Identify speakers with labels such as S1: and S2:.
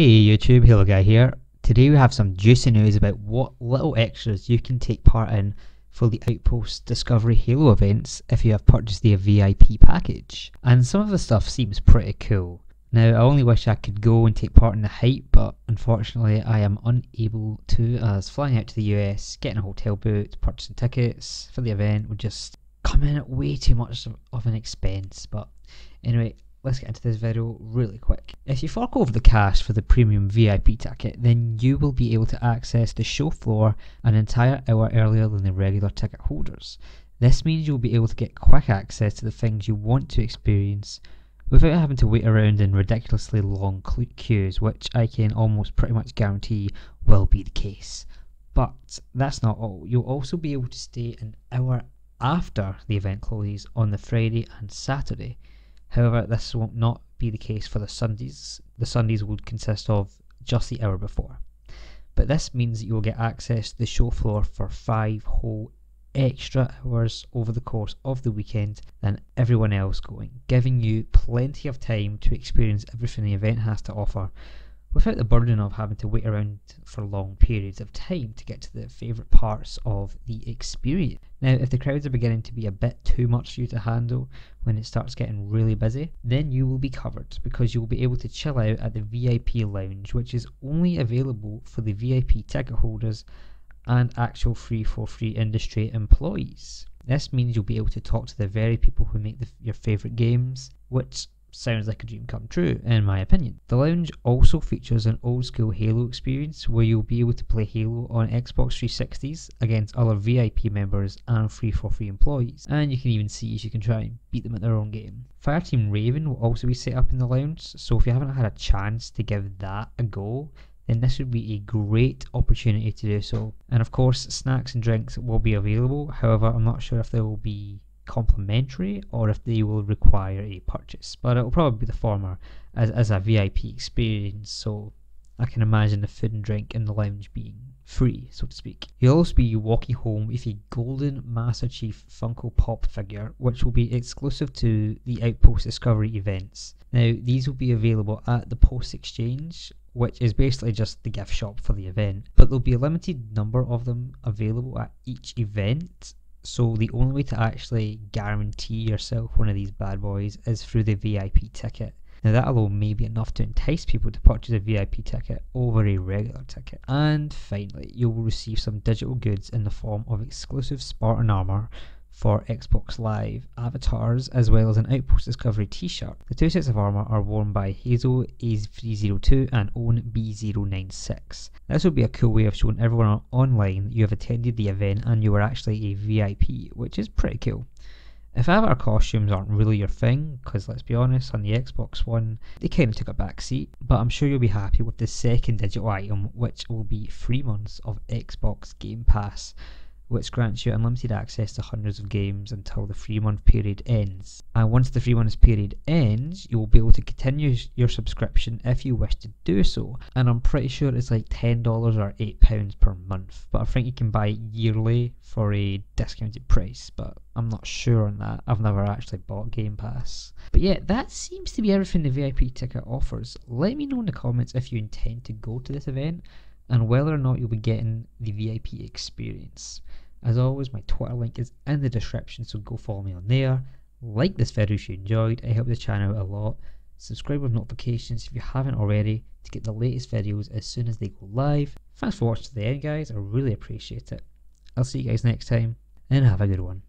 S1: Hey YouTube, Halo Guy here. Today we have some juicy news about what little extras you can take part in for the Outpost Discovery Halo events if you have purchased the VIP package. And some of the stuff seems pretty cool. Now I only wish I could go and take part in the hype, but unfortunately I am unable to as flying out to the US, getting a hotel boot, purchasing tickets for the event would just come in at way too much of an expense. But anyway, let's get into this video really quick. If you fork over the cash for the premium VIP ticket, then you will be able to access the show floor an entire hour earlier than the regular ticket holders. This means you'll be able to get quick access to the things you want to experience without having to wait around in ridiculously long queues, which I can almost pretty much guarantee will be the case. But that's not all. You'll also be able to stay an hour after the event closes on the Friday and Saturday. However, this will not be the case for the Sundays. The Sundays would consist of just the hour before. But this means that you will get access to the show floor for five whole extra hours over the course of the weekend than everyone else going, giving you plenty of time to experience everything the event has to offer without the burden of having to wait around for long periods of time to get to the favourite parts of the experience. Now, if the crowds are beginning to be a bit too much for you to handle when it starts getting really busy, then you will be covered because you will be able to chill out at the VIP lounge, which is only available for the VIP ticket holders and actual 343 industry employees. This means you'll be able to talk to the very people who make the, your favourite games, which sounds like a dream come true, in my opinion. The lounge also features an old school Halo experience where you'll be able to play Halo on Xbox 360s against other VIP members and 343 employees. And you can even see if you can try and beat them at their own game. Fireteam Raven will also be set up in the lounge, so if you haven't had a chance to give that a go, then this would be a great opportunity to do so. And of course, snacks and drinks will be available, however, I'm not sure if there will be complimentary or if they will require a purchase. But it will probably be the former as, as a VIP experience, so I can imagine the food and drink in the lounge being free, so to speak. You'll also be walking home with a golden Master Chief Funko Pop figure, which will be exclusive to the Outpost Discovery events. Now, these will be available at the Post Exchange, which is basically just the gift shop for the event, but there'll be a limited number of them available at each event so the only way to actually guarantee yourself one of these bad boys is through the VIP ticket. Now that alone may be enough to entice people to purchase a VIP ticket over a regular ticket. And finally, you will receive some digital goods in the form of exclusive Spartan armor for Xbox Live avatars as well as an Outpost Discovery t-shirt. The two sets of armour are worn by Hazel A302 and Owen B096. This would be a cool way of showing everyone online that you have attended the event and you are actually a VIP, which is pretty cool. If avatar costumes aren't really your thing, because let's be honest, on the Xbox One, they kind of took a back seat, but I'm sure you'll be happy with the second digital item, which will be three months of Xbox Game Pass which grants you unlimited access to hundreds of games until the free month period ends. And once the free month period ends, you will be able to continue your subscription if you wish to do so. And I'm pretty sure it's like $10 or £8 per month, but I think you can buy it yearly for a discounted price, but I'm not sure on that. I've never actually bought Game Pass. But yeah, that seems to be everything the VIP ticket offers. Let me know in the comments if you intend to go to this event and whether or not you'll be getting the VIP experience. As always, my Twitter link is in the description, so go follow me on there. Like this video if you enjoyed, it helps the channel out a lot. Subscribe with notifications if you haven't already to get the latest videos as soon as they go live. Thanks for watching to the end guys, I really appreciate it. I'll see you guys next time, and have a good one.